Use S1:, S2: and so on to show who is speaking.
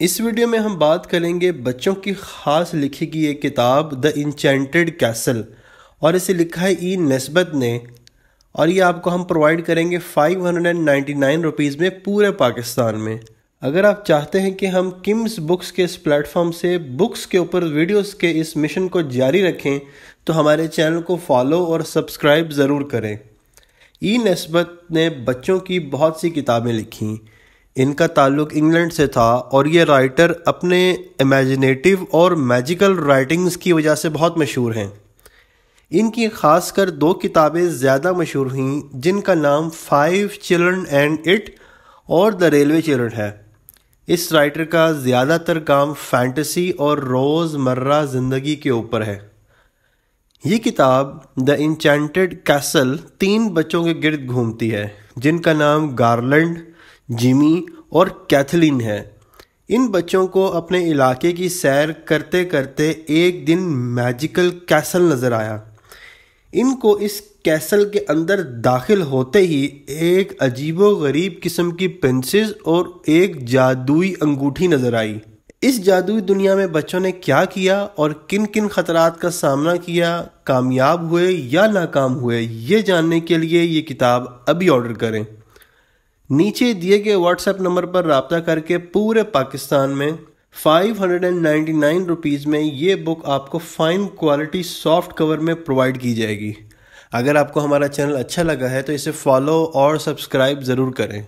S1: इस वीडियो में हम बात करेंगे बच्चों की ख़ास लिखी गई एक किताब द इंचेंटेड कैसल और इसे लिखा है ई नस्बत ने, और ये आपको हम प्रोवाइड करेंगे five hundred and ninety nine rupees में पूरे पाकिस्तान में। अगर आप चाहते हैं कि हम किम्स बुक्स के इस प्लेटफॉर्म से बुक्स के ऊपर वीडियोस के इस मिशन को जारी रखें तो हमारे चैनल को फॉलो और सब्सक्राइब ज़रूर करें। ई नस्बत ने बच्चों की बहुत सी किताबें लिखी। इनका ताल्लुक इंग्लैंड से था और ये राइटर अपने इमेजिनेटिव और मैजिकल राइटिंग्स की वजह से बहुत मशहूर हैं। इनकी खासकर दो किताबें ज़्यादा मशहूर हुई, जिनका नाम फाइव चिल्ड्रन एंड इट और द रेलवे चिल्ड्रन है। इस राइटर का ज़्यादातर काम फैंटेसी और रोज़मर्रा ज़िंदगी के ऊपर है। ये किताब द इंचेंटेड कैसल तीन बच्चों के गिर्द घूमती है, जिनका नाम गार्लैंड जिमी और कैथलीन है। इन बच्चों को अपने इलाके की सैर करते करते एक दिन मैजिकल कैसल नज़र आया। इनको इस कैसल के अंदर दाखिल होते ही एक अजीबो गरीब किस्म की पेंसिस और एक जादुई अंगूठी नज़र आई। इस जादुई दुनिया में बच्चों ने क्या किया और किन किन खतरात का सामना किया, कामयाब हुए या नाकाम हुए, ये जानने के लिए ये किताब अभी ऑर्डर करें। नीचे दिए गए व्हाट्सएप नंबर पर रबता करके पूरे पाकिस्तान में five hundred and ninety nine rupees में ये बुक आपको फाइन क्वालिटी सॉफ्ट कवर में प्रोवाइड की जाएगी। अगर आपको हमारा चैनल अच्छा लगा है तो इसे फॉलो और सब्सक्राइब ज़रूर करें।